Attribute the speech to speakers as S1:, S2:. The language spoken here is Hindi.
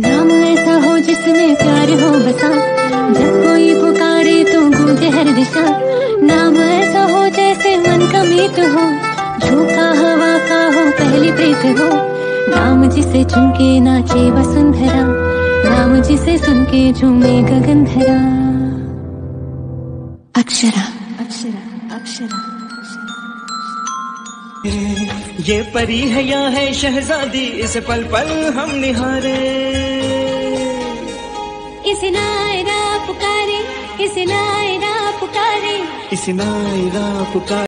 S1: नाम ऐसा हो जिसमें प्यार हो बसा। जब कोई पुकारे तो गूंजे हर दिशा। नाम ऐसा हो जैसे मन का मीत हो। झोंका हवा का हो पहली प्रीत हो। नाम जिसे चुनके नाचे वसुंधरा। नाम जिसे सुन के झूमे गगन धरा अक्षरा। अक्षरा अक्षरा।
S2: ये परी है या है शहजादी इस पल पल हम निहारे।
S1: इस नायरा पुकारे इस नायरा पुकारे।
S2: इस नायरा पुकार।